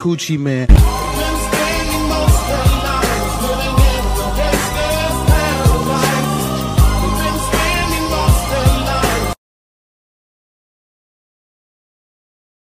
Coochie Man.